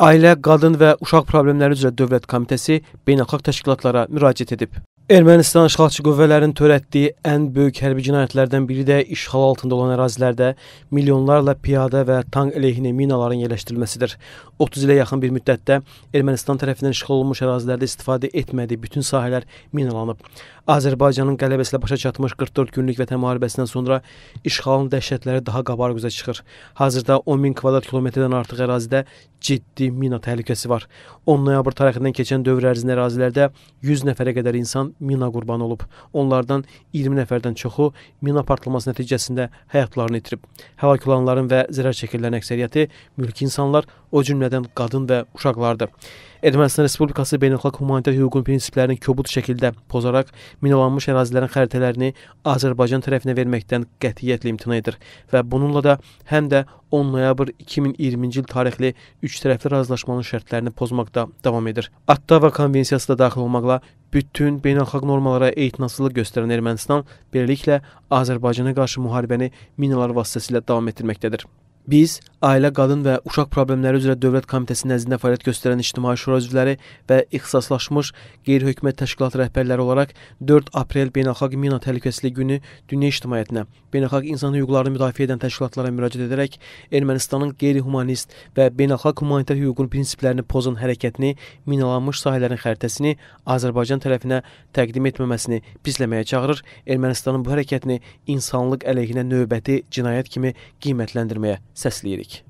Ailə, Qadın və Uşaq Problemləri üzrə Dövlət Komitəsi beynəlxalq təşkilatlara müraciət edib. Ermənistan işğalçı qüvvələrin törətdiyi ən böyük hərbi cinayətlərdən biri də işğal altında olan ərazilərdə milyonlarla piyada və tank əleyhinə minaların yerləşdirilməsidir. 30 ilə yaxın bir müddətdə Ermənistan tərəfindən işğal olunmuş ərazilərdə istifadə etmədiyi bütün sahələr minalanıb. Azərbaycanın qələbəsi ilə başa çatmış 44 günlük vətən müharibəsindən sonra işğalın dəhşətləri daha qabarıq üzə çıxır. Hazırda 10 min kvadrat kilometrdən artıq ərazidə ciddi mina təhlükəsi var. 10 noyabr tarixindən keçən dövr ərzində ərazilərdə 100 nəfərə qədər insan mina qurbanı olub. Onlardan 20 nəfərdən çoxu mina partlaması nəticəsində həyatlarını itirib. Həlak olanların və zərər çəkilənlərin əksəriyyəti mülki insanlar, o cümlədən qadın və uşaqlardır. Ermənistan Respublikası beynəlxalq humanitar hüququn prinsiplərini kobud şəkildə pozaraq minalanmış ərazilərin xəritələrini Azərbaycan tərəfinə verməkdən qətiyyətlə imtina edir və bununla da həm də 10 noyabr 2020-ci il tarixli üç tərəfli razılaşmanın şərtlərini pozmaqda davam edir. Ottawa konvensiyası da daxil olmaqla bütün beynəlxalq normalara etinasızlıq göstərən Ermənistan beləliklə Azərbaycana qarşı müharibəni minalar vasitəsilə davam etdirməkdədir. Biz Ailə, Qadın və Uşaq Problemləri üzrə Dövlət Komitəsi nəzdində fəaliyyət göstərən ictimai şura üzvləri və ixtisaslaşmış qeyri-hökumət təşkilat rəhbərləri olaraq 4 aprel Beynəlxalq Mina Təhlükəsizliyi günü dünya ictimaiyyətinə, beynəlxalq insan hüquqlarını müdafiə edən təşkilatlara müraciət edərək Ermənistanın qeyri-humanist və beynəlxalq humanitar hüququn prinsiplərini pozan hərəkətini, minalanmış sahələrin xəritəsini Azərbaycan tərəfinə təqdim etməməsini pisləməyə çağırır. Ermənistanın bu hərəkətini insanlıq əleyhinə növbəti cinayət kimi qiymətləndirməyə səsləyəcəyik.